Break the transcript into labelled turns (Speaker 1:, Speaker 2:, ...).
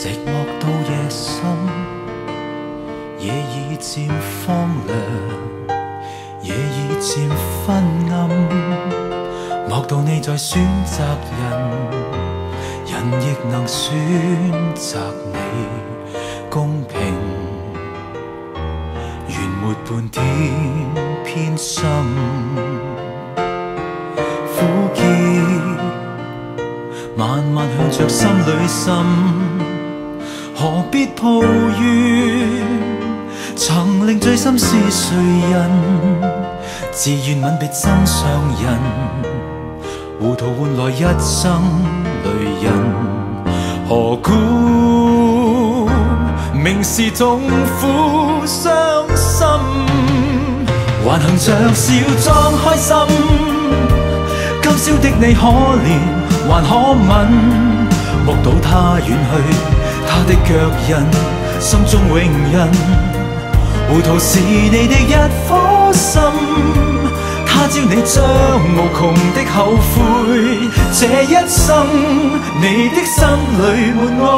Speaker 1: 寂寞到夜深，夜已渐荒凉，夜已渐昏暗。莫道你在选择人，人亦能选择你，公平，原没半点偏心。苦涩，慢慢向着心里渗，必抱怨？曾令醉心是谁人？自愿吻别心上人，糊涂换来一生泪人，何故明是痛苦伤心，还行着笑装开心？今宵的你可怜还可吻，目睹他远去，他 的脚印，心中永印。糊涂是你的一颗心，他朝你将无穷的后悔，这一生你的心里没爱。